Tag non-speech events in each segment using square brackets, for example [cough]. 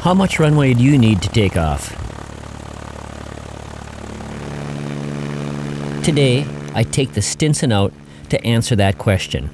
How much runway do you need to take off? Today, I take the Stinson out to answer that question.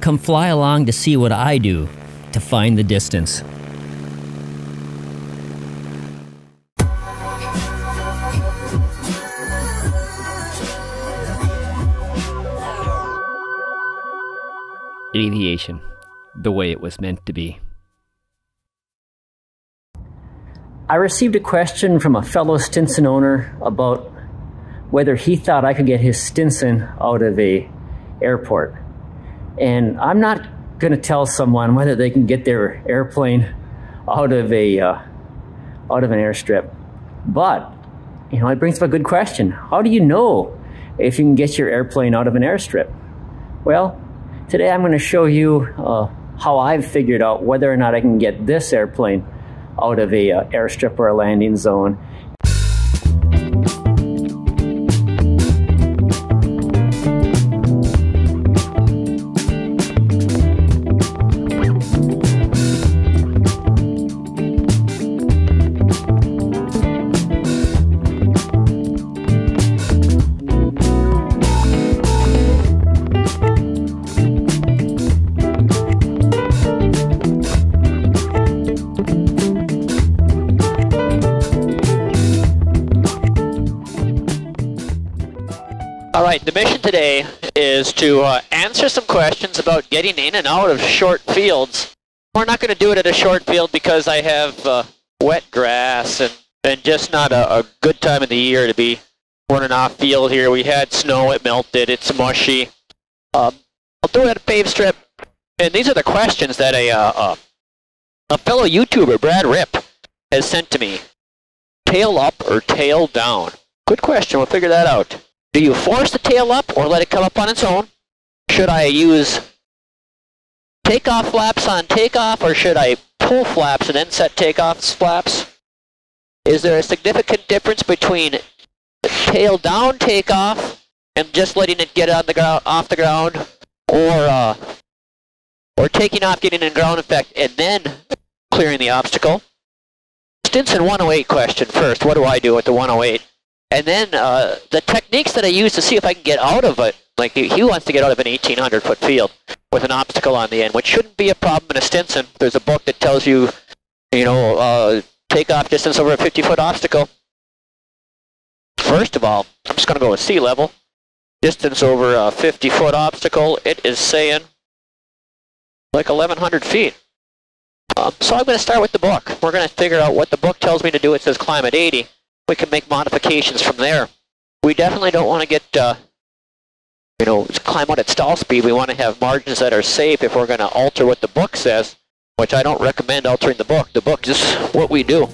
Come fly along to see what I do to find the distance. Aviation, the way it was meant to be. I received a question from a fellow Stinson owner about whether he thought I could get his Stinson out of a airport. And I'm not going to tell someone whether they can get their airplane out of a uh, out of an airstrip. But you know, it brings up a good question. How do you know if you can get your airplane out of an airstrip? Well, today I'm going to show you uh, how I've figured out whether or not I can get this airplane out of a uh, airstrip or a landing zone right, the mission today is to uh, answer some questions about getting in and out of short fields. We're not going to do it at a short field because I have uh, wet grass and, and just not a, a good time of the year to be running off field here. We had snow, it melted, it's mushy. Um, I'll do it at a paved strip. And these are the questions that a, uh, uh, a fellow YouTuber, Brad Rip, has sent to me. Tail up or tail down? Good question, we'll figure that out. Do you force the tail up or let it come up on its own? Should I use takeoff flaps on takeoff or should I pull flaps and then set takeoff flaps? Is there a significant difference between tail down takeoff and just letting it get on the ground off the ground or uh, or taking off getting in ground effect and then clearing the obstacle? Stinson 108 question first. What do I do with the 108? And then uh, the techniques that I use to see if I can get out of it, like he, wants to get out of an 1800 foot field with an obstacle on the end, which shouldn't be a problem in a Stinson. There's a book that tells you, you know, uh, takeoff distance over a 50 foot obstacle. First of all, I'm just going to go with sea level. Distance over a 50 foot obstacle, it is saying like 1100 feet. Um, so I'm going to start with the book. We're going to figure out what the book tells me to do. It says climb at 80 we can make modifications from there. We definitely don't want to get, uh, you know, climb out at stall speed. We want to have margins that are safe if we're going to alter what the book says, which I don't recommend altering the book. The book is what we do.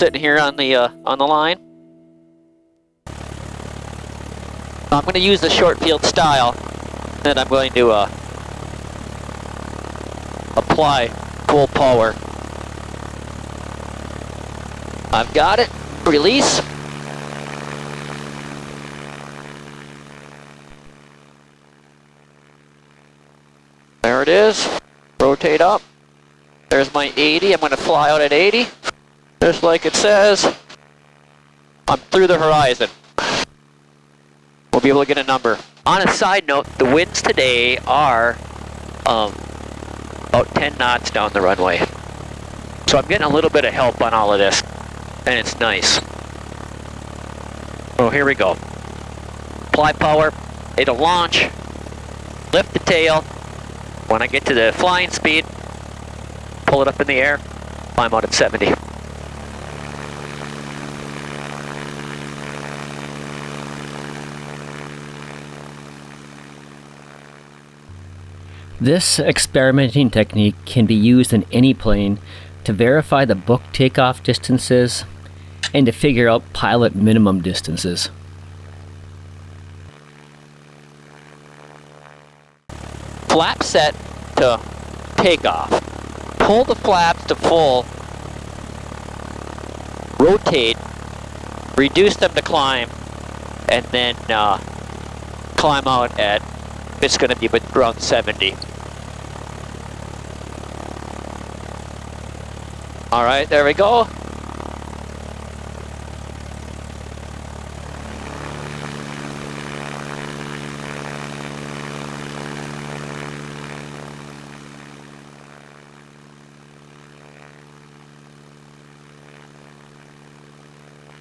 Sitting here on the uh, on the line. I'm going to use the short field style, and I'm going to uh, apply full power. I've got it. Release. There it is. Rotate up. There's my 80. I'm going to fly out at 80. Just like it says, I'm through the horizon. We'll be able to get a number. On a side note, the winds today are um, about 10 knots down the runway. So I'm getting a little bit of help on all of this, and it's nice. Oh, here we go. Apply power, it'll launch, lift the tail. When I get to the flying speed, pull it up in the air, climb out at 70. This experimenting technique can be used in any plane to verify the book takeoff distances and to figure out pilot minimum distances. Flap set to takeoff. Pull the flaps to full, rotate, reduce them to climb, and then uh, climb out at, it's going to be around 70. All right, there we go.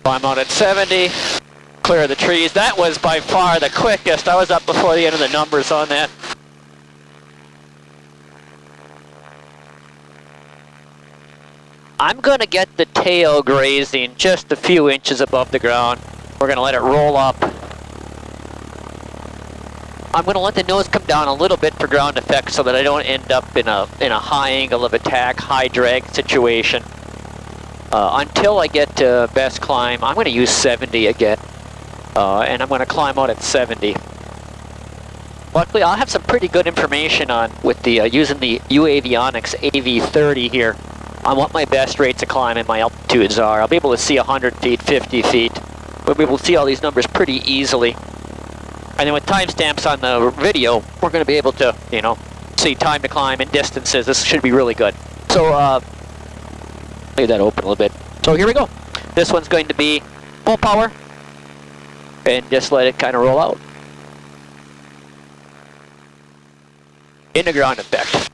I'm out at 70, clear of the trees. That was by far the quickest. I was up before the end of the numbers on that. I'm going to get the tail grazing just a few inches above the ground. We're going to let it roll up. I'm going to let the nose come down a little bit for ground effect so that I don't end up in a, in a high angle of attack, high drag situation. Uh, until I get to best climb, I'm going to use 70 again. Uh, and I'm going to climb out at 70. Luckily, I'll have some pretty good information on with the uh, using the UAVionix AV30 here on what my best rates of climb and my altitudes are. I'll be able to see 100 feet, 50 feet. We'll be able to see all these numbers pretty easily. And then with timestamps on the video, we're going to be able to, you know, see time to climb and distances. This should be really good. So, uh, leave that open a little bit. So here we go. This one's going to be full power. And just let it kind of roll out. In the ground effect.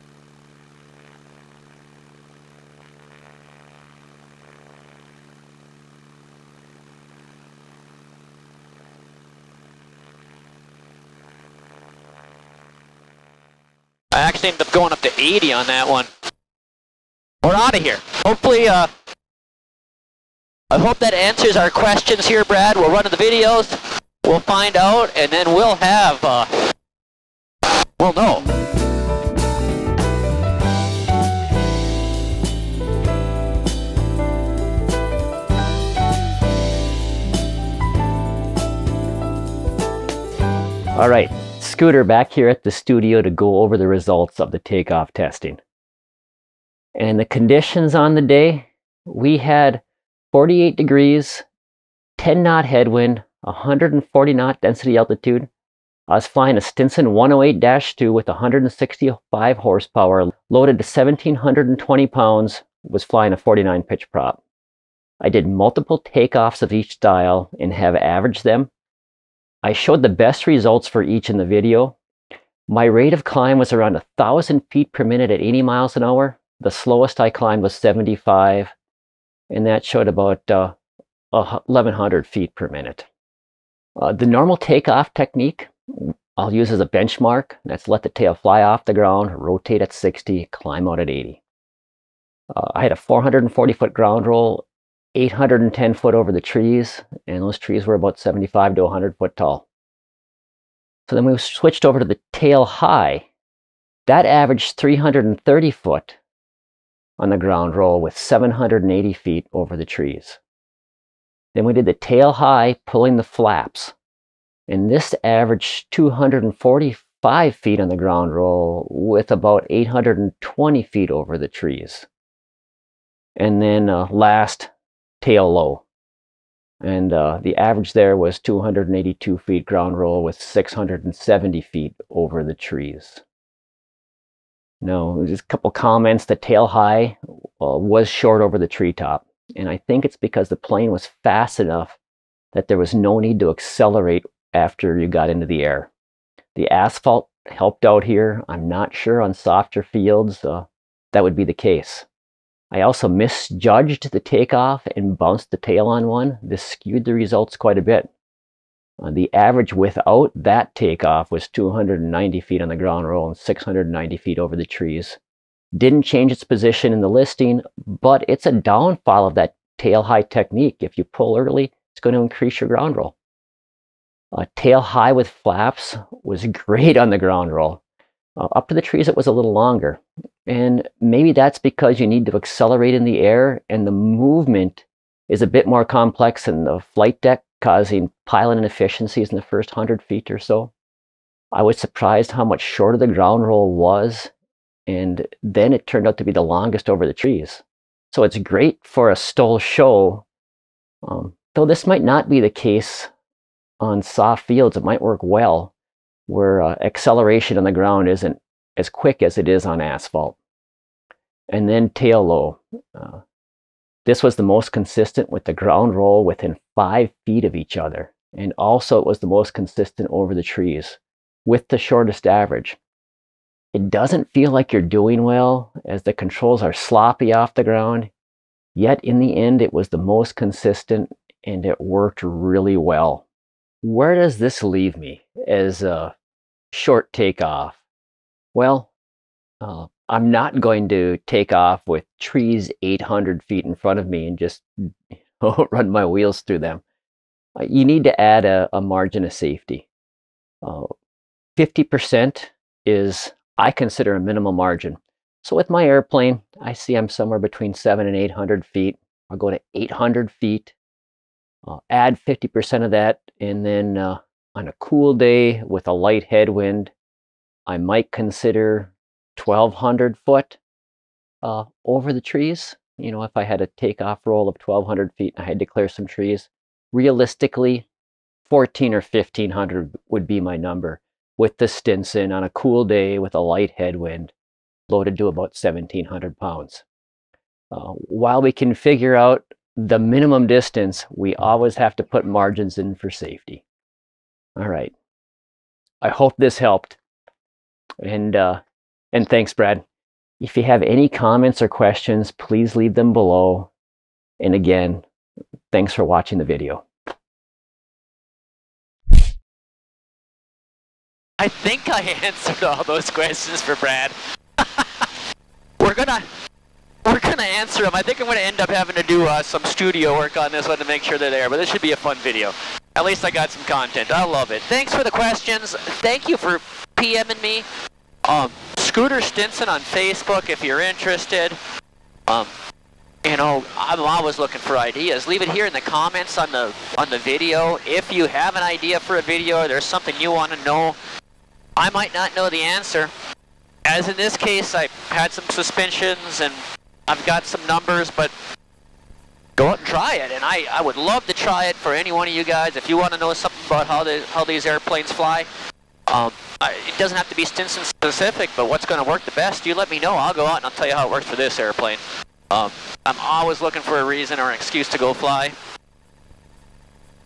I actually ended up going up to 80 on that one. We're out of here. Hopefully, uh, I hope that answers our questions here, Brad. We'll run the videos, we'll find out, and then we'll have, uh, we'll know. All right, Scooter back here at the studio to go over the results of the takeoff testing. And the conditions on the day, we had 48 degrees, 10 knot headwind, 140 knot density altitude. I was flying a Stinson 108-2 with 165 horsepower, loaded to 1720 pounds, was flying a 49 pitch prop. I did multiple takeoffs of each style and have averaged them I showed the best results for each in the video. My rate of climb was around 1,000 feet per minute at 80 miles an hour. The slowest I climbed was 75, and that showed about uh, 1,100 feet per minute. Uh, the normal takeoff technique I'll use as a benchmark. That's let the tail fly off the ground, rotate at 60, climb out at 80. Uh, I had a 440 foot ground roll 810 foot over the trees, and those trees were about 75 to 100 foot tall. So then we switched over to the tail high. That averaged 330 foot on the ground roll with 780 feet over the trees. Then we did the tail high, pulling the flaps. And this averaged 245 feet on the ground roll with about 820 feet over the trees. And then uh, last, tail low. And uh, the average there was 282 feet ground roll with 670 feet over the trees. No, just a couple comments. The tail high uh, was short over the treetop. And I think it's because the plane was fast enough that there was no need to accelerate after you got into the air. The asphalt helped out here. I'm not sure on softer fields uh, that would be the case. I also misjudged the takeoff and bounced the tail on one. This skewed the results quite a bit. Uh, the average without that takeoff was 290 feet on the ground roll and 690 feet over the trees. Didn't change its position in the listing, but it's a downfall of that tail high technique. If you pull early, it's going to increase your ground roll. Uh, tail high with flaps was [laughs] great on the ground roll. Uh, up to the trees, it was a little longer. And maybe that's because you need to accelerate in the air and the movement is a bit more complex in the flight deck, causing pilot inefficiencies in the first 100 feet or so. I was surprised how much shorter the ground roll was, and then it turned out to be the longest over the trees. So it's great for a STOL show, um, though this might not be the case on soft fields. It might work well where uh, acceleration on the ground isn't as quick as it is on asphalt. And then tail low. Uh, this was the most consistent with the ground roll within five feet of each other. And also it was the most consistent over the trees with the shortest average. It doesn't feel like you're doing well as the controls are sloppy off the ground. Yet in the end, it was the most consistent and it worked really well. Where does this leave me as a short takeoff? Well, uh, I'm not going to take off with trees 800 feet in front of me and just [laughs] run my wheels through them. Uh, you need to add a, a margin of safety. Uh, 50% is, I consider, a minimal margin. So with my airplane, I see I'm somewhere between seven and 800 feet. I'll go to 800 feet, uh, add 50% of that, and then uh, on a cool day with a light headwind, I might consider 1200 foot uh, over the trees. You know, if I had a takeoff roll of 1200 feet and I had to clear some trees, realistically, 14 or 1500 would be my number with the Stinson on a cool day with a light headwind, loaded to about 1700 pounds. Uh, while we can figure out the minimum distance, we always have to put margins in for safety. All right. I hope this helped. And, uh, and thanks, Brad. If you have any comments or questions, please leave them below. And again, thanks for watching the video. I think I [laughs] answered all those questions for Brad. [laughs] we're gonna we're gonna answer them. I think I'm gonna end up having to do uh, some studio work on this one to make sure they're there. But this should be a fun video. At least I got some content. I love it. Thanks for the questions. Thank you for PMing me. Um, Scooter Stinson on Facebook if you're interested. Um, you know, I'm always looking for ideas. Leave it here in the comments on the on the video. If you have an idea for a video or there's something you want to know, I might not know the answer. As in this case, I had some suspensions and I've got some numbers, but go out and try it. And I, I would love to try it for any one of you guys. If you want to know something about how, the, how these airplanes fly, um, I, it doesn't have to be Stinson specific, but what's going to work the best, you let me know. I'll go out and I'll tell you how it works for this airplane. Um, I'm always looking for a reason or an excuse to go fly.